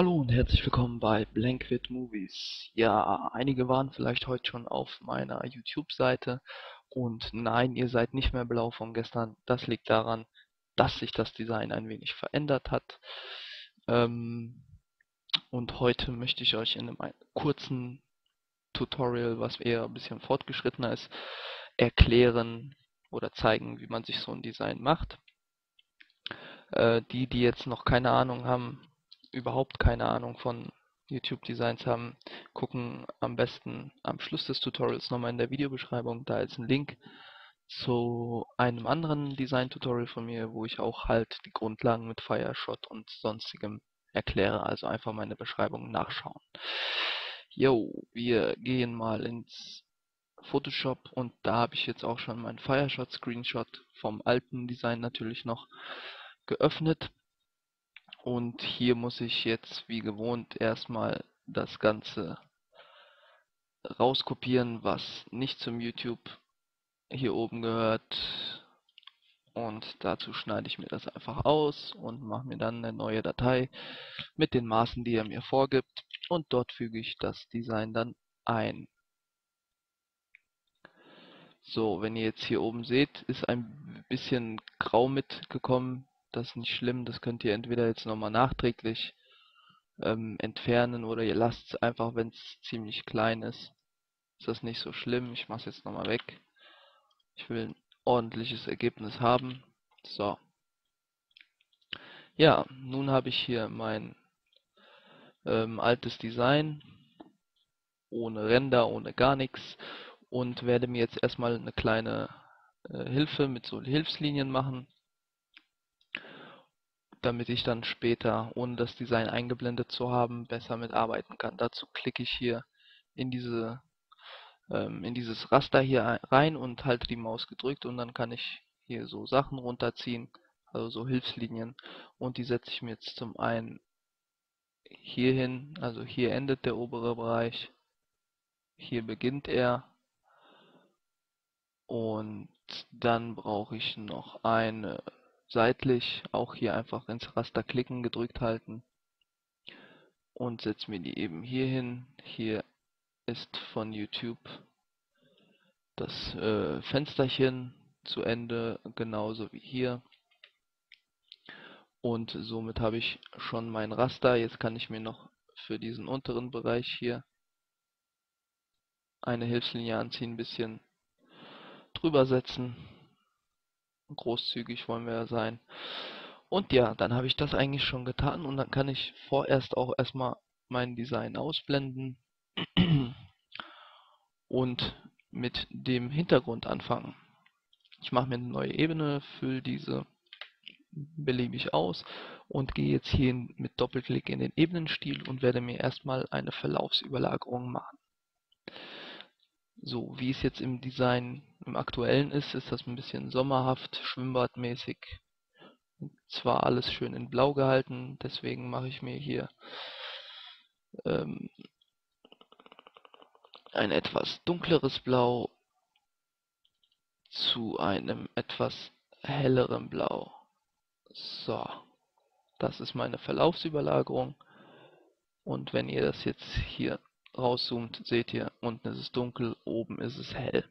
Hallo und herzlich willkommen bei Blankwit Movies. Ja, einige waren vielleicht heute schon auf meiner YouTube-Seite und nein, ihr seid nicht mehr blau von gestern. Das liegt daran, dass sich das Design ein wenig verändert hat. Ähm, und heute möchte ich euch in einem kurzen Tutorial, was eher ein bisschen fortgeschrittener ist, erklären oder zeigen, wie man sich so ein Design macht. Äh, die, die jetzt noch keine Ahnung haben, überhaupt keine Ahnung von YouTube Designs haben, gucken am besten am Schluss des Tutorials nochmal in der Videobeschreibung, da ist ein Link zu einem anderen Design Tutorial von mir, wo ich auch halt die Grundlagen mit Fireshot und sonstigem erkläre, also einfach meine Beschreibung nachschauen. Jo, wir gehen mal ins Photoshop und da habe ich jetzt auch schon meinen Fireshot Screenshot vom alten Design natürlich noch geöffnet und hier muss ich jetzt wie gewohnt erstmal das Ganze rauskopieren, was nicht zum YouTube hier oben gehört. Und dazu schneide ich mir das einfach aus und mache mir dann eine neue Datei mit den Maßen, die er mir vorgibt. Und dort füge ich das Design dann ein. So, wenn ihr jetzt hier oben seht, ist ein bisschen grau mitgekommen. Das ist nicht schlimm, das könnt ihr entweder jetzt nochmal nachträglich ähm, entfernen oder ihr lasst es einfach, wenn es ziemlich klein ist. Ist das nicht so schlimm. Ich mache es jetzt nochmal weg. Ich will ein ordentliches Ergebnis haben. So. Ja, nun habe ich hier mein ähm, altes Design ohne Ränder, ohne gar nichts und werde mir jetzt erstmal eine kleine äh, Hilfe mit so Hilfslinien machen damit ich dann später, ohne das Design eingeblendet zu haben, besser mitarbeiten kann. Dazu klicke ich hier in diese ähm, in dieses Raster hier rein und halte die Maus gedrückt und dann kann ich hier so Sachen runterziehen, also so Hilfslinien und die setze ich mir jetzt zum einen hier hin, also hier endet der obere Bereich, hier beginnt er und dann brauche ich noch eine seitlich auch hier einfach ins Raster klicken, gedrückt halten und setze mir die eben hier hin. Hier ist von YouTube das äh, Fensterchen zu Ende, genauso wie hier. Und somit habe ich schon mein Raster. Jetzt kann ich mir noch für diesen unteren Bereich hier eine Hilfslinie anziehen, ein bisschen drüber setzen großzügig wollen wir ja sein. Und ja, dann habe ich das eigentlich schon getan und dann kann ich vorerst auch erstmal mein Design ausblenden und mit dem Hintergrund anfangen. Ich mache mir eine neue Ebene, fülle diese beliebig aus und gehe jetzt hier mit Doppelklick in den Ebenenstil und werde mir erstmal eine Verlaufsüberlagerung machen. So, wie es jetzt im Design im aktuellen ist, ist das ein bisschen sommerhaft, schwimmbadmäßig. Zwar alles schön in blau gehalten, deswegen mache ich mir hier ähm, ein etwas dunkleres Blau zu einem etwas helleren Blau. So, das ist meine Verlaufsüberlagerung. Und wenn ihr das jetzt hier rauszoomt, seht ihr, unten ist es dunkel, oben ist es hell.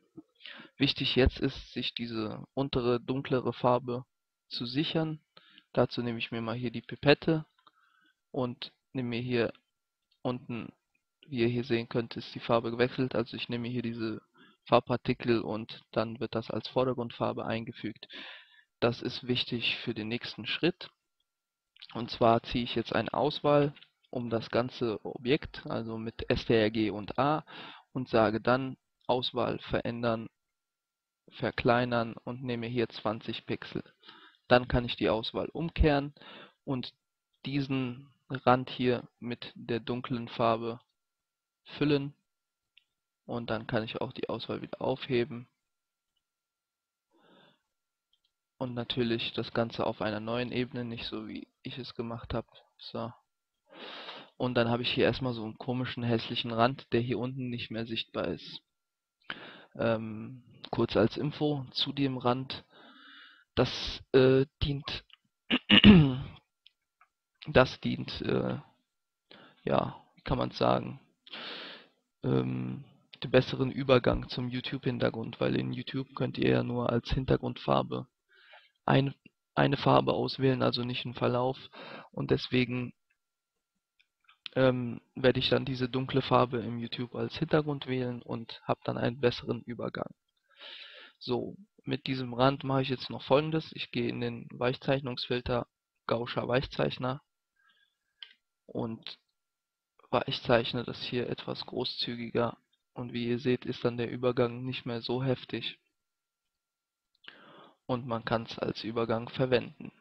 Wichtig jetzt ist, sich diese untere, dunklere Farbe zu sichern. Dazu nehme ich mir mal hier die Pipette und nehme mir hier unten, wie ihr hier sehen könnt, ist die Farbe gewechselt. Also ich nehme hier diese Farbpartikel und dann wird das als Vordergrundfarbe eingefügt. Das ist wichtig für den nächsten Schritt. Und zwar ziehe ich jetzt eine Auswahl um das ganze Objekt, also mit strg und a und sage dann Auswahl verändern, verkleinern und nehme hier 20 Pixel. Dann kann ich die Auswahl umkehren und diesen Rand hier mit der dunklen Farbe füllen und dann kann ich auch die Auswahl wieder aufheben und natürlich das Ganze auf einer neuen Ebene, nicht so wie ich es gemacht habe. So. Und dann habe ich hier erstmal so einen komischen hässlichen Rand, der hier unten nicht mehr sichtbar ist. Ähm, kurz als Info zu dem Rand. Das äh, dient, das dient äh, ja, wie kann man sagen, ähm, den besseren Übergang zum YouTube-Hintergrund, weil in YouTube könnt ihr ja nur als Hintergrundfarbe ein, eine Farbe auswählen, also nicht einen Verlauf. Und deswegen ähm, werde ich dann diese dunkle Farbe im YouTube als Hintergrund wählen und habe dann einen besseren Übergang. So, mit diesem Rand mache ich jetzt noch folgendes. Ich gehe in den Weichzeichnungsfilter Gauscher Weichzeichner und weichzeichne das hier etwas großzügiger und wie ihr seht ist dann der Übergang nicht mehr so heftig und man kann es als Übergang verwenden.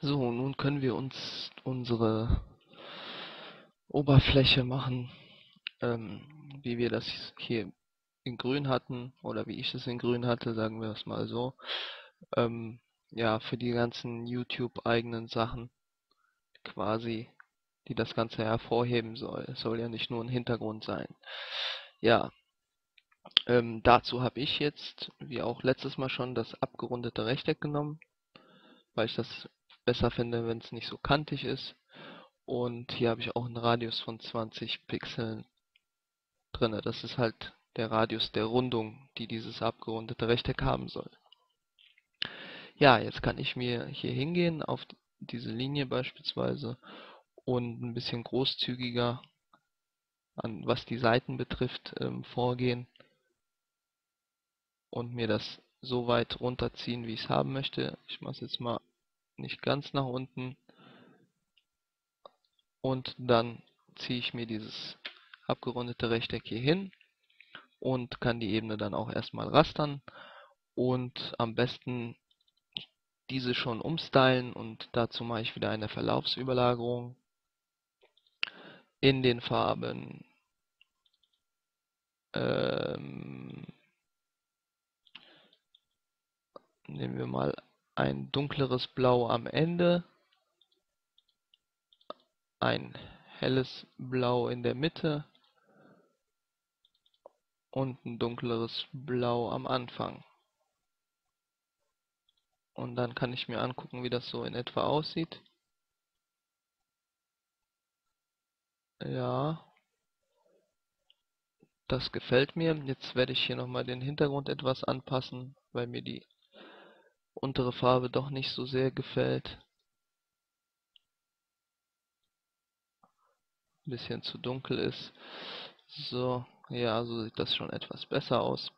So, nun können wir uns unsere Oberfläche machen, ähm, wie wir das hier in grün hatten oder wie ich es in grün hatte, sagen wir es mal so. Ähm, ja, für die ganzen YouTube-eigenen Sachen quasi, die das Ganze hervorheben soll. Es soll ja nicht nur ein Hintergrund sein. Ja, ähm, dazu habe ich jetzt, wie auch letztes Mal schon, das abgerundete Rechteck genommen, weil ich das besser finde, wenn es nicht so kantig ist. Und hier habe ich auch einen Radius von 20 Pixeln drinne. Das ist halt der Radius der Rundung, die dieses abgerundete Rechteck haben soll. Ja, jetzt kann ich mir hier hingehen auf diese Linie beispielsweise und ein bisschen großzügiger an was die Seiten betrifft ähm, vorgehen und mir das so weit runterziehen, wie ich es haben möchte. Ich mache es jetzt mal nicht ganz nach unten und dann ziehe ich mir dieses abgerundete Rechteck hier hin und kann die Ebene dann auch erstmal rastern und am besten diese schon umstylen und dazu mache ich wieder eine Verlaufsüberlagerung in den Farben ähm, nehmen wir mal ein dunkleres Blau am Ende, ein helles Blau in der Mitte und ein dunkleres Blau am Anfang. Und dann kann ich mir angucken, wie das so in etwa aussieht. Ja, das gefällt mir. Jetzt werde ich hier nochmal den Hintergrund etwas anpassen, weil mir die untere Farbe doch nicht so sehr gefällt. Ein bisschen zu dunkel ist. So, ja, so sieht das schon etwas besser aus.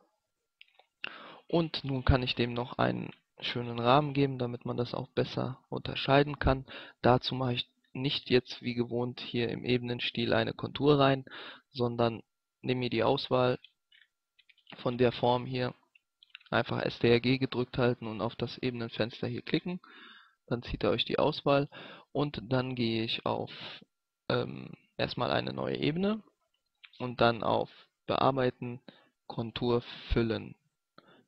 Und nun kann ich dem noch einen schönen Rahmen geben, damit man das auch besser unterscheiden kann. Dazu mache ich nicht jetzt wie gewohnt hier im Ebenenstil eine Kontur rein, sondern nehme mir die Auswahl von der Form hier, einfach STRG gedrückt halten und auf das Ebenenfenster hier klicken. Dann zieht er euch die Auswahl und dann gehe ich auf ähm, erstmal eine neue Ebene und dann auf Bearbeiten, Kontur füllen.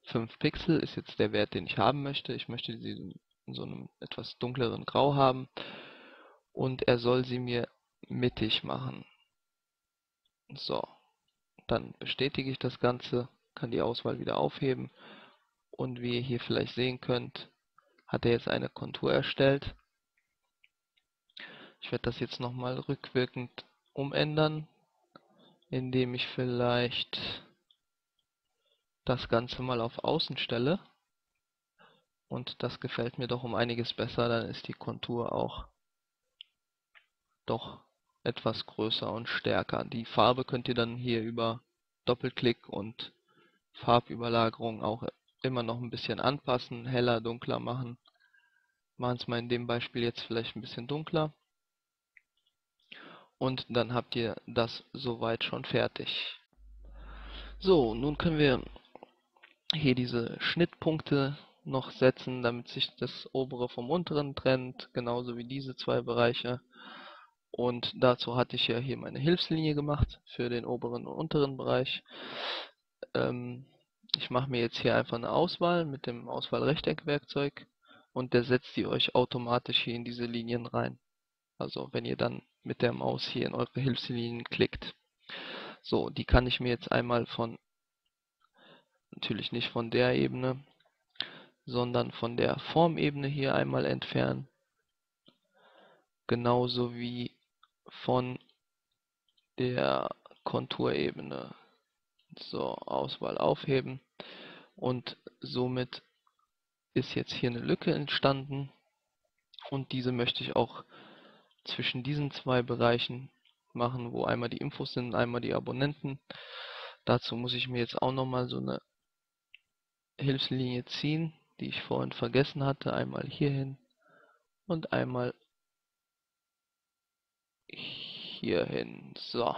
5 Pixel ist jetzt der Wert, den ich haben möchte. Ich möchte sie in so einem etwas dunkleren Grau haben. Und er soll sie mir mittig machen. So, dann bestätige ich das Ganze, kann die Auswahl wieder aufheben. Und wie ihr hier vielleicht sehen könnt, hat er jetzt eine Kontur erstellt. Ich werde das jetzt nochmal rückwirkend umändern, indem ich vielleicht das Ganze mal auf Außen stelle. Und das gefällt mir doch um einiges besser, dann ist die Kontur auch doch etwas größer und stärker. Die Farbe könnt ihr dann hier über Doppelklick und Farbüberlagerung auch immer noch ein bisschen anpassen, heller, dunkler machen. Machen es mal in dem Beispiel jetzt vielleicht ein bisschen dunkler. Und dann habt ihr das soweit schon fertig. So, nun können wir hier diese Schnittpunkte noch setzen, damit sich das obere vom unteren trennt, genauso wie diese zwei Bereiche. Und dazu hatte ich ja hier meine Hilfslinie gemacht für den oberen und unteren Bereich. Ähm, ich mache mir jetzt hier einfach eine Auswahl mit dem Auswahl-Rechteck-Werkzeug und der setzt die euch automatisch hier in diese Linien rein. Also wenn ihr dann mit der Maus hier in eure Hilfslinien klickt. So, die kann ich mir jetzt einmal von natürlich nicht von der Ebene, sondern von der Formebene hier einmal entfernen. Genauso wie von der Konturebene. So, Auswahl aufheben und somit ist jetzt hier eine Lücke entstanden und diese möchte ich auch zwischen diesen zwei Bereichen machen, wo einmal die Infos sind, einmal die Abonnenten. Dazu muss ich mir jetzt auch nochmal so eine Hilfslinie ziehen, die ich vorhin vergessen hatte. Einmal hierhin und einmal hierhin. So.